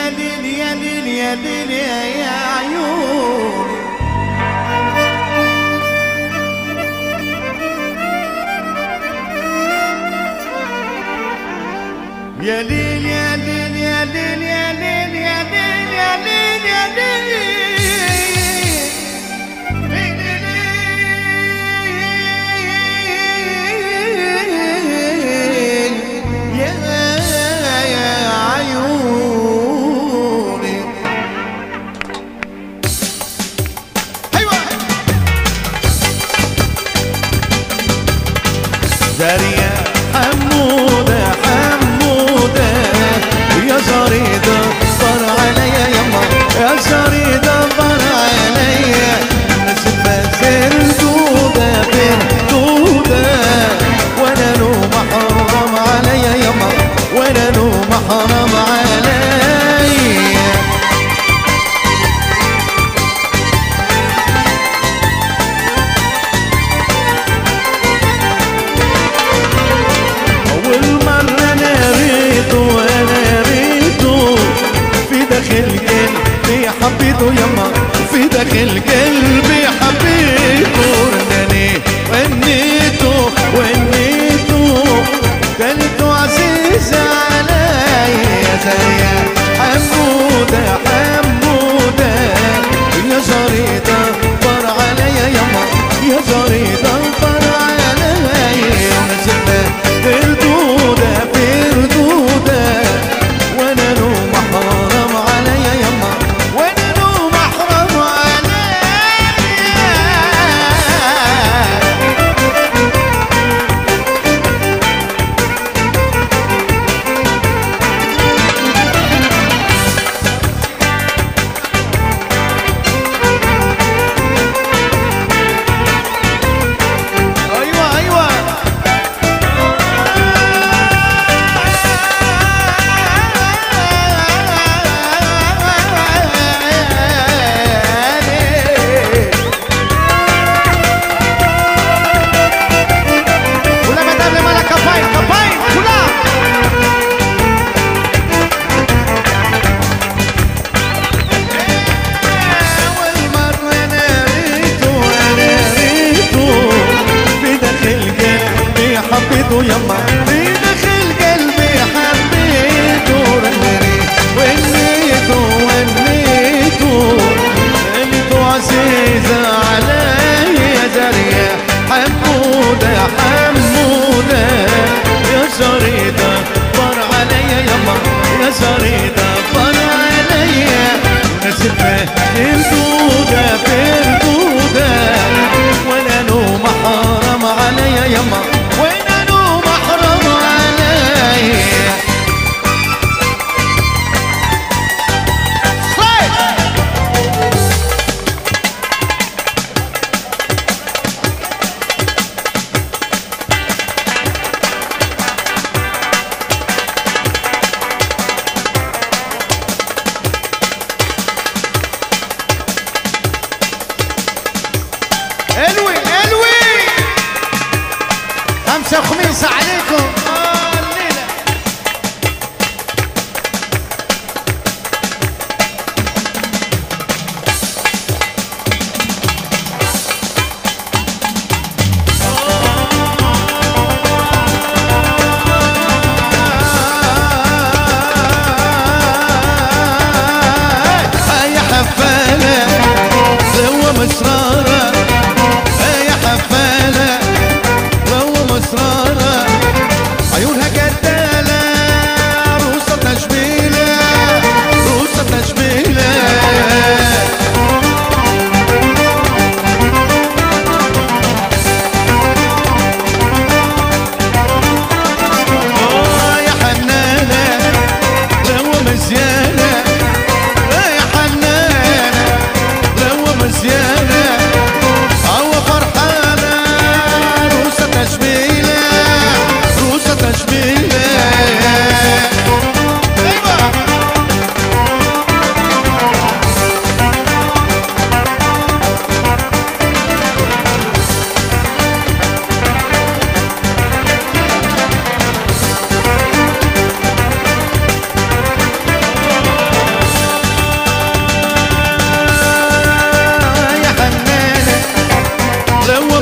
يا دنيا دنيا يا عيوني يا ليل يا ليل يا ليل يا ليل يا ليل يا ليل يا ليل Daddy. el إلوي إلوي. خمسة وخميسة عليكم.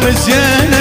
me llena